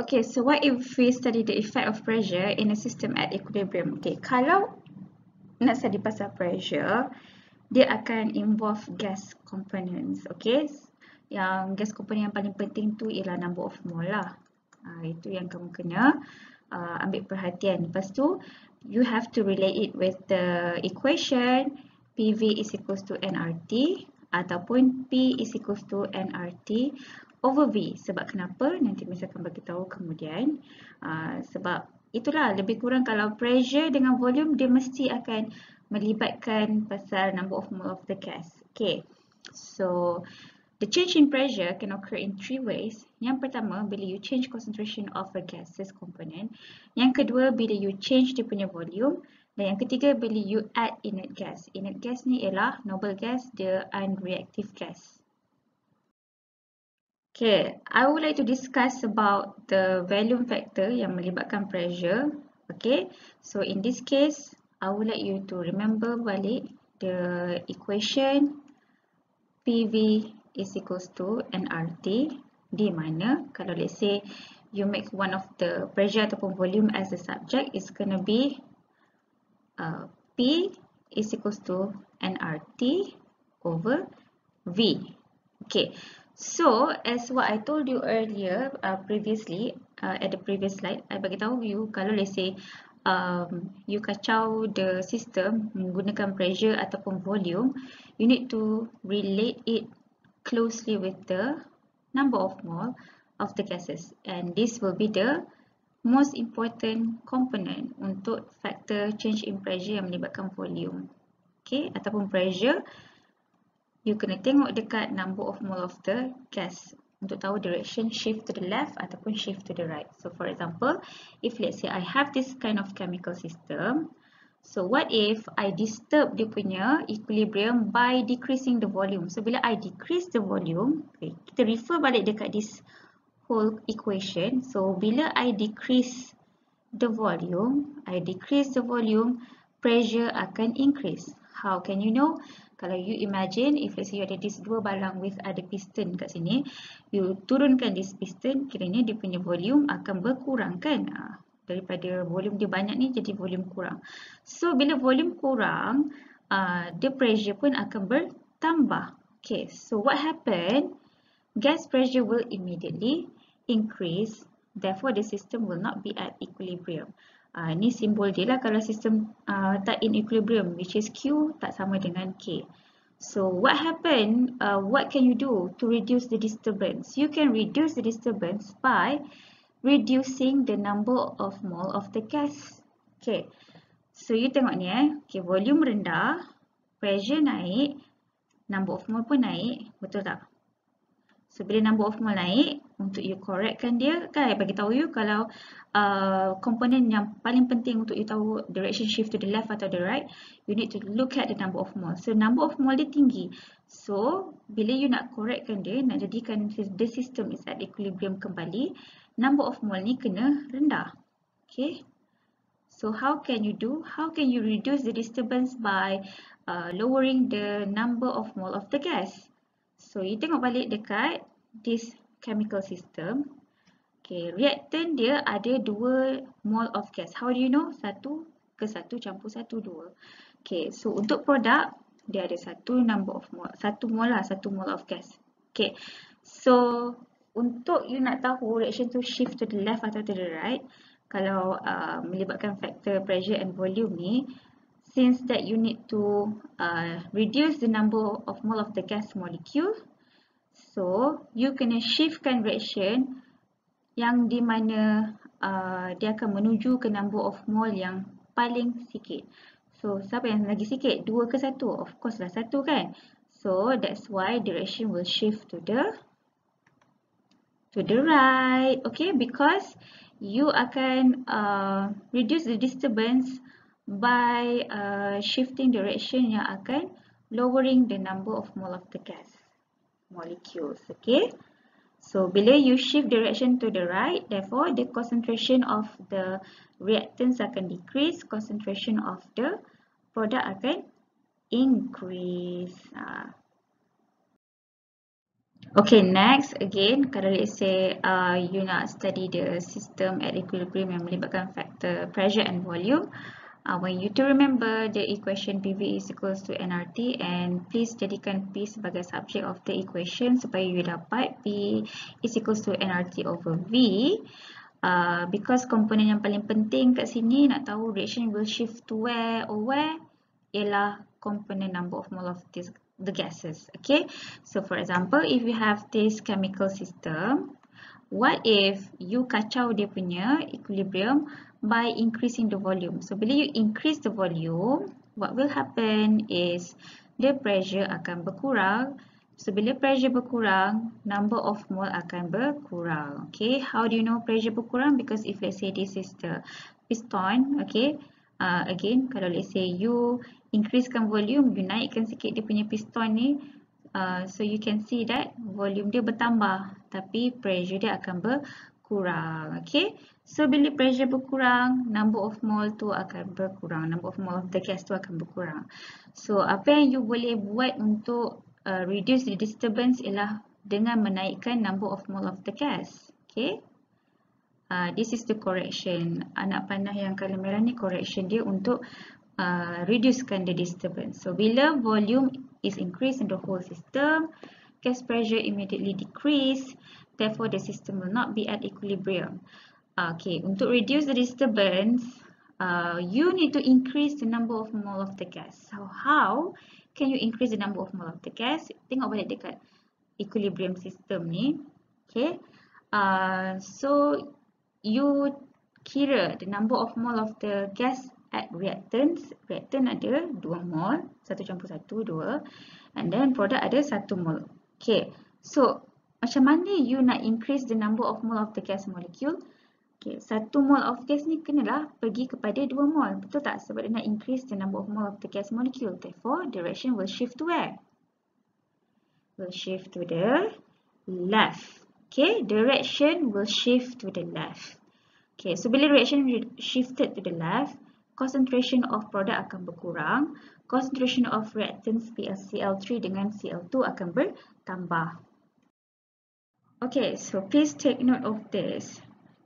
Okay, so what if we study the effect of pressure in a system at equilibrium? Okay, kalau nak study pasal pressure, dia akan involve gas components. Okay, yang gas component yang paling penting tu ialah number of mole lah. Uh, itu yang kamu kena uh, ambil perhatian. Lepas tu, you have to relate it with the equation PV is equals to nRT ataupun P is equals to nRT over V. Sebab kenapa? Nanti Miss akan beritahu kemudian. Uh, sebab itulah lebih kurang kalau pressure dengan volume dia mesti akan melibatkan pasal number of mole of the gas. Okay. So, The change in pressure can occur in three ways. Yang pertama, bila you change concentration of a gases component. Yang kedua, bila you change dia punya volume. Dan yang ketiga, bila you add inert gas. Inert gas ni ialah noble gas, the unreactive gas. Okay, I would like to discuss about the volume factor yang melibatkan pressure. Okay, so in this case, I would like you to remember balik the equation PV is equals to nRT di mana kalau let's say you make one of the pressure ataupun volume as a subject going to be uh, P is equals to nRT over V. Okay, so as what I told you earlier uh, previously uh, at the previous slide, I bagi tahu you kalau let's say um, you kacau the system menggunakan pressure ataupun volume, you need to relate it closely with the number of mole of the gases. And this will be the most important component untuk factor change in pressure yang melibatkan volume. Okay? Ataupun pressure you kena tengok dekat number of mole of the gas untuk tahu direction shift to the left ataupun shift to the right so for example if let's say i have this kind of chemical system So what if I disturb dia punya equilibrium by decreasing the volume. So bila I decrease the volume, okay, kita refer balik dekat this whole equation. So bila I decrease the volume, I decrease the volume, pressure akan increase. How can you know? Kalau you imagine, if let's say you ada this dua balang with ada piston kat sini, you turunkan this piston, kiranya dia punya volume akan berkurang kan? Ah, daripada volume dia banyak ni jadi volume kurang. So bila volume kurang, uh, the pressure pun akan bertambah. Okay, so what happen? Gas pressure will immediately increase. Therefore, the system will not be at equilibrium. Uh, ni simbol dia lah kalau sistem uh, tak in equilibrium, which is Q tak sama dengan K. So what happen? Uh, what can you do to reduce the disturbance? You can reduce the disturbance by reducing the number of mole of the gas. Okay. So you tengok ni eh. Okay, volume rendah, pressure naik, number of mole pun naik, betul tak? So bila number of mole naik, untuk you correctkan dia, kan I bagi tahu you kalau uh, komponen yang paling penting untuk you tahu direction shift to the left atau the right, you need to look at the number of mole. So number of mole dia tinggi. So bila you nak correctkan dia, nak jadikan the system is at equilibrium kembali, number of mole ni kena rendah. Okay. So how can you do? How can you reduce the disturbance by uh, lowering the number of mole of the gas? So you tengok balik dekat this chemical system. Okay, reactant dia ada dua mole of gas. How do you know? Satu ke satu campur satu dua. Okay, so untuk produk dia ada satu number of mole, satu mole lah, satu mole of gas. Okay, so untuk you nak tahu reaction tu shift to the left atau to the right kalau uh, melibatkan factor pressure and volume ni since that you need to uh, reduce the number of mole of the gas molecule so you kena shiftkan reaction yang di mana uh, dia akan menuju ke number of mole yang paling sikit. So siapa yang lagi sikit? Dua ke satu? Of course lah satu kan? So that's why direction will shift to the to the right. Okay because you akan uh, reduce the disturbance by uh, shifting direction yang akan lowering the number of mole of the gas molecules okay? So bila you shift direction to the right therefore the concentration of the reactants akan decrease concentration of the product akan increase. Uh, Okay, next again, kalau let's say uh, you nak study the system at equilibrium yang melibatkan factor pressure and volume, uh, want you to remember the equation PV is equals to nRT and please jadikan P sebagai subject of the equation supaya you dapat P is equals to nRT over V. Uh, because komponen yang paling penting kat sini nak tahu reaction will shift to where or where ialah komponen number of mole of this the gases okay so for example if you have this chemical system what if you kacau dia punya equilibrium by increasing the volume so bila you increase the volume what will happen is the pressure akan berkurang so bila pressure berkurang number of mole akan berkurang okay how do you know pressure berkurang because if let's say this is the piston okay uh, again kalau let's say you increasekan volume, you naikkan sikit dia punya piston ni. Uh, so you can see that volume dia bertambah tapi pressure dia akan berkurang. Okay. So bila pressure berkurang, number of mole tu akan berkurang. Number of mole of the gas tu akan berkurang. So apa yang you boleh buat untuk uh, reduce the disturbance ialah dengan menaikkan number of mole of the gas. Okay. Uh, this is the correction. Anak panah yang color merah ni correction dia untuk uh, reducekan the disturbance. So bila volume is increased in the whole system, gas pressure immediately decrease, therefore the system will not be at equilibrium. Okay, untuk reduce the disturbance, uh, you need to increase the number of mole of the gas. So how can you increase the number of mole of the gas? Tengok balik dekat equilibrium system ni. Okay, uh, so you kira the number of mole of the gas add reactants. Reactant ada 2 mol, 1 campur 1, 2. And then product ada 1 mol. Okay, so macam mana you nak increase the number of mole of the gas molecule? Okay, 1 mol of gas ni kenalah pergi kepada 2 mol. Betul tak? Sebab dia nak increase the number of mole of the gas molecule. Therefore, direction will shift to where? Will shift to the left. Okay, direction will shift to the left. Okay, so bila direction shifted to the left, concentration of product akan berkurang, concentration of reactants PLCl3 dengan Cl2 akan bertambah. Okay, so please take note of this.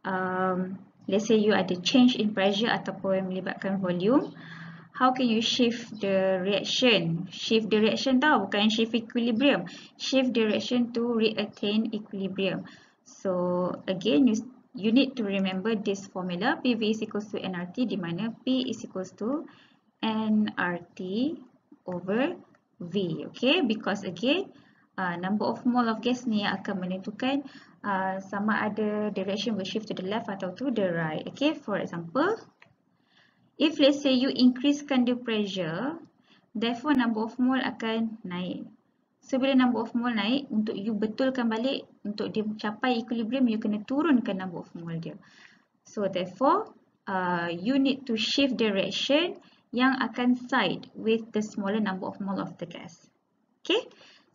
Um, let's say you ada change in pressure ataupun melibatkan volume. How can you shift the reaction? Shift the reaction tau, bukan shift equilibrium. Shift direction to reattain equilibrium. So again, you you need to remember this formula PV is equals to nRT di mana P is equals to nRT over V. Okay, because again, uh, number of mole of gas ni akan menentukan uh, sama ada direction will shift to the left atau to the right. Okay, for example, if let's say you increasekan the pressure, therefore number of mole akan naik. So bila number of mole naik, untuk you betulkan balik, untuk dia capai equilibrium, you kena turunkan number of mole dia. So therefore, uh, you need to shift direction yang akan side with the smaller number of mole of the gas. Okay,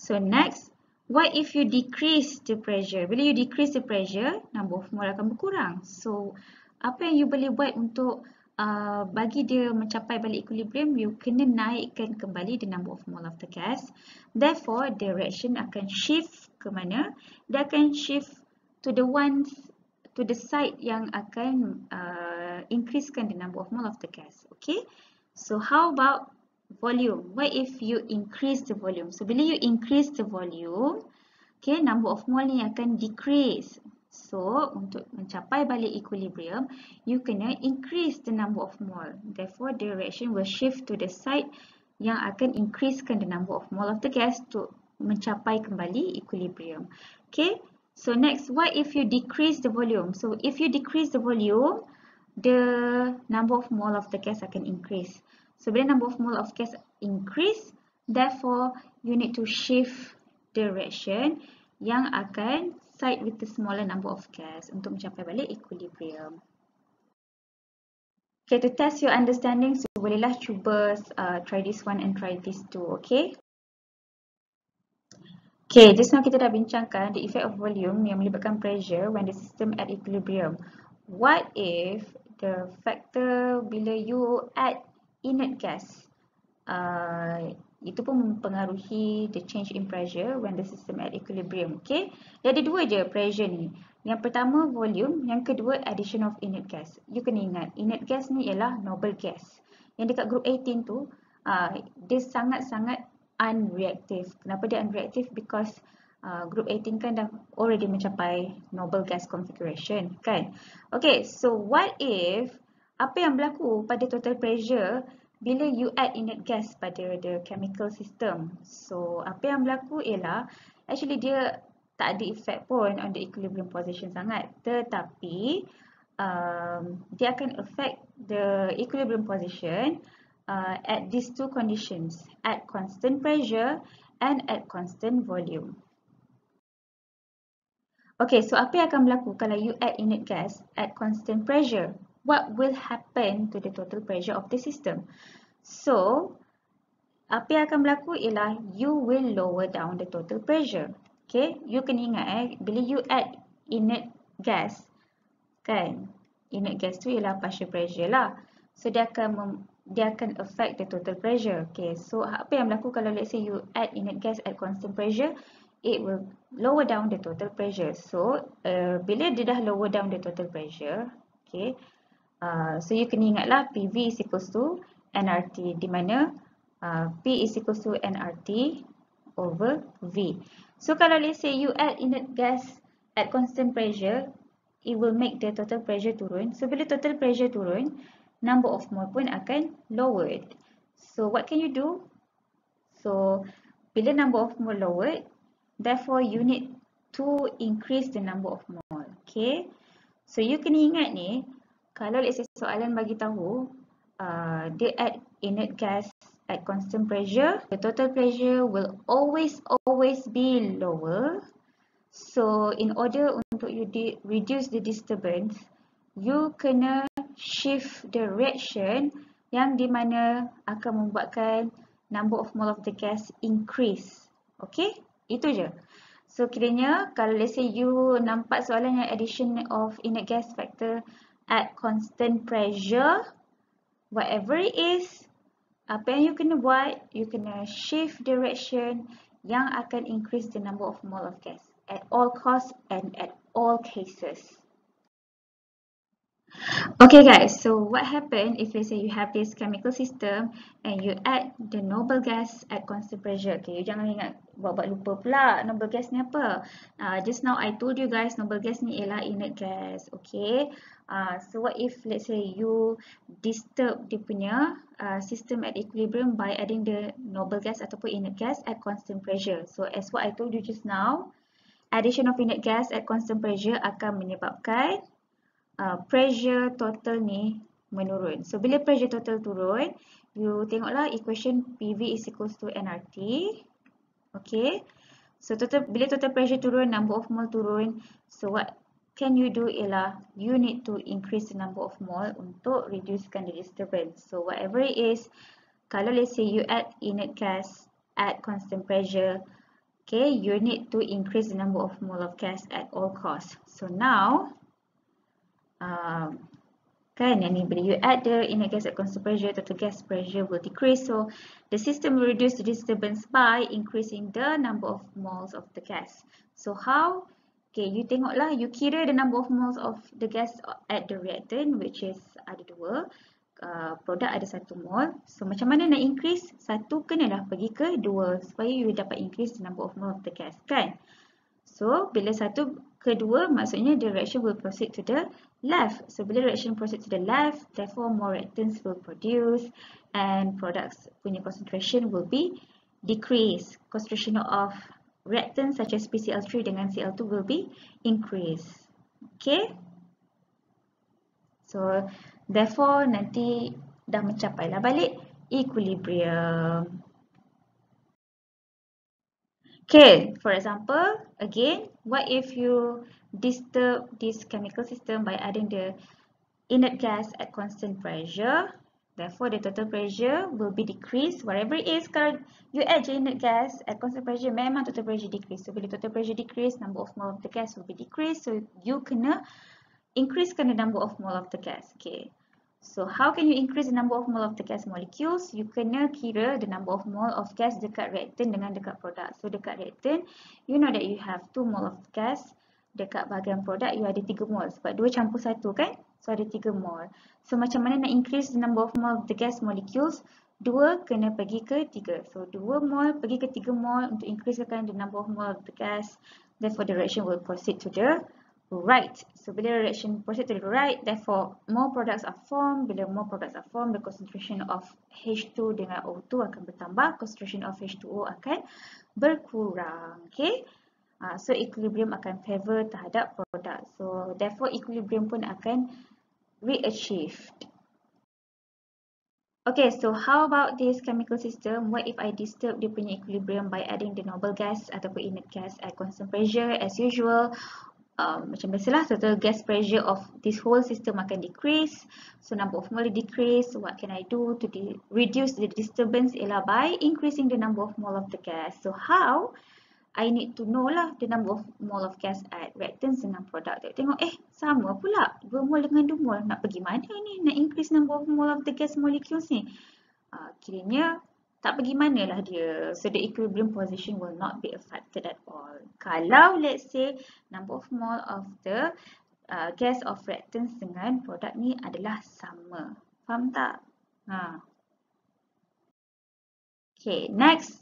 so next, what if you decrease the pressure? Bila you decrease the pressure, number of mole akan berkurang. So, apa yang you boleh buat untuk uh, bagi dia mencapai balik equilibrium, you kena naikkan kembali the number of mole of the gas. Therefore, direction akan shift ke mana? Dia akan shift to the ones to the side yang akan uh, increasekan the number of mole of the gas. Okay. So, how about volume? What if you increase the volume? So, bila you increase the volume, okay, number of mole ni akan decrease. So, untuk mencapai balik equilibrium, you kena increase the number of mole. Therefore, the reaction will shift to the side yang akan increasekan the number of mole of the gas to mencapai kembali equilibrium. Okay, so next, what if you decrease the volume? So, if you decrease the volume, the number of mole of the gas akan increase. So, bila number of mole of gas increase, therefore, you need to shift the reaction yang akan side with the smaller number of gas untuk mencapai balik equilibrium. Okay, to test your understanding, so bolehlah cuba uh, try this one and try this two, okay? Okay, just now kita dah bincangkan the effect of volume yang melibatkan pressure when the system at equilibrium. What if the factor bila you add inert gas uh, Itu pun mempengaruhi the change in pressure when the system at equilibrium. Okay. Dia ada dua je pressure ni. Yang pertama volume, yang kedua addition of inert gas. You kena ingat, inert gas ni ialah noble gas. Yang dekat group 18 tu, uh, dia sangat-sangat unreactive. Kenapa dia unreactive? Because uh, group 18 kan dah already mencapai noble gas configuration kan. Okay, so what if apa yang berlaku pada total pressure bila you add inert gas pada the chemical system. So, apa yang berlaku ialah actually dia tak ada effect pun on the equilibrium position sangat. Tetapi, um, dia akan affect the equilibrium position uh, at these two conditions, at constant pressure and at constant volume. Okay, so apa yang akan berlaku kalau you add inert gas at constant pressure? What will happen to the total pressure of the system. So, apa yang akan berlaku ialah you will lower down the total pressure. Okay, you kena ingat eh, bila you add inert gas, kan, inert gas tu ialah partial pressure lah. So, dia akan dia akan affect the total pressure. Okay, so apa yang berlaku kalau let's say you add inert gas at constant pressure, it will lower down the total pressure. So, uh, bila dia dah lower down the total pressure, okay, Uh, so you kena ingatlah PV is equals to nRT di mana uh, P is equals to nRT over V. So kalau let's say you add inert gas at constant pressure, it will make the total pressure turun. So bila total pressure turun, number of mole pun akan lowered. So what can you do? So bila number of mole lowered, therefore you need to increase the number of mole. Okay. So you kena ingat ni, kalau let's say soalan bagi tahu uh, dia add inert gas at constant pressure, the total pressure will always always be lower. So in order untuk you reduce the disturbance, you kena shift the reaction yang di mana akan membuatkan number of mole of the gas increase. Okay, itu je. So kiranya kalau let's say you nampak soalan yang addition of inert gas factor at constant pressure, whatever it is, apa yang you kena buat, you kena shift direction yang akan increase the number of mole of gas at all costs and at all cases. Okay guys, so what happen if let's say you have this chemical system and you add the noble gas at constant pressure. Okay, you jangan ingat buat-buat lupa pula noble gas ni apa. Uh, just now I told you guys noble gas ni ialah inert gas. Okay, uh, so what if let's say you disturb dia punya uh, system at equilibrium by adding the noble gas ataupun inert gas at constant pressure. So as what I told you just now, addition of inert gas at constant pressure akan menyebabkan uh, pressure total ni menurun. So bila pressure total turun, you tengoklah equation PV is equals to nRT. Okay. So total bila total pressure turun, number of mole turun. So what can you do ialah you need to increase the number of mole untuk reducekan the disturbance. So whatever it is, kalau let's say you add inert gas at constant pressure, okay, you need to increase the number of mole of gas at all costs. So now, um, kan? Yang ni bila you add the inert gas at constant pressure total gas pressure will decrease. So the system will reduce the disturbance by increasing the number of moles of the gas. So how? Okay you tengoklah. You kira the number of moles of the gas at the reactant which is ada dua. Uh, produk ada satu mole so macam mana nak increase? Satu kena dah pergi ke dua supaya you dapat increase the number of mole of the gas kan so bila satu kedua maksudnya the reaction will proceed to the left. So bila reaction proceed to the left, therefore more reactants will produce and products punya concentration will be decreased. Concentration of reactants such as PCl3 dengan Cl2 will be increased. Okay. So therefore nanti dah mencapai lah balik equilibrium. Okay, for example, again, what if you disturb this chemical system by adding the inert gas at constant pressure? Therefore, the total pressure will be decreased. Whatever it is, kalau you add the inert gas at constant pressure, memang total pressure decrease. So, bila total pressure decrease, number of mole of the gas will be decreased. So, you kena increasekan the number of mole of the gas. Okay. So how can you increase the number of mole of the gas molecules? You kena kira the number of mole of gas dekat reactant dengan dekat produk. So dekat reactant, you know that you have 2 mole of gas. Dekat bahagian produk, you ada 3 mole. Sebab 2 campur 1 kan? So ada 3 mole. So macam mana nak increase the number of mole of the gas molecules? 2 kena pergi ke 3. So 2 mole pergi ke 3 mole untuk increasekan the number of mole of the gas. Therefore the reaction will proceed to the right. So bila reaction proceed to the right, therefore more products are formed. Bila more products are formed, the concentration of H2 dengan O2 akan bertambah. Concentration of H2O akan berkurang. Okay. Uh, so equilibrium akan favor terhadap produk. So therefore equilibrium pun akan re-achieved. Okay, so how about this chemical system? What if I disturb the punya equilibrium by adding the noble gas ataupun inert gas at constant pressure as usual um, macam biasalah total gas pressure of this whole system akan decrease so number of mole decrease what can I do to reduce the disturbance ialah by increasing the number of mole of the gas so how I need to know lah the number of mole of gas at reactants dengan produk tu. Tengok eh sama pula 2 mole dengan 2 mole. Nak pergi mana ni? Nak increase number of mole of the gas molecules ni? Uh, kiranya tak pergi mana lah dia. So the equilibrium position will not be affected at all. Kalau let's say number of mole of the uh, gas of reactants dengan produk ni adalah sama. Faham tak? Ha. Okay, next.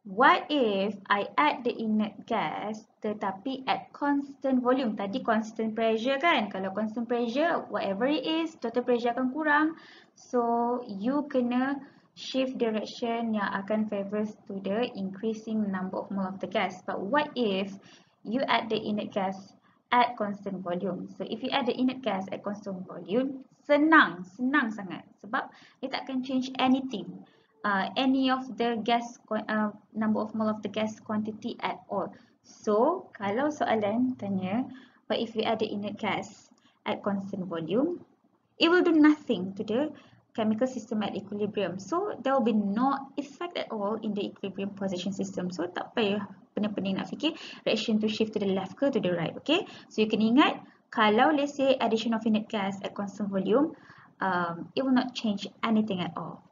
What if I add the inert gas tetapi at constant volume? Tadi constant pressure kan? Kalau constant pressure, whatever it is, total pressure akan kurang. So, you kena shift direction yang akan favors to the increasing number of mole of the gas. But what if you add the inert gas at constant volume? So if you add the inert gas at constant volume, senang, senang sangat. Sebab dia tak akan change anything. Uh, any of the gas, uh, number of mole of the gas quantity at all. So kalau soalan tanya, but if you add the inert gas at constant volume, it will do nothing to the chemical system at equilibrium. So there will be no effect at all in the equilibrium position system. So tak payah pening-pening nak fikir reaction to shift to the left ke to the right. Okay. So you can ingat kalau let's say addition of inert gas at constant volume, um, it will not change anything at all.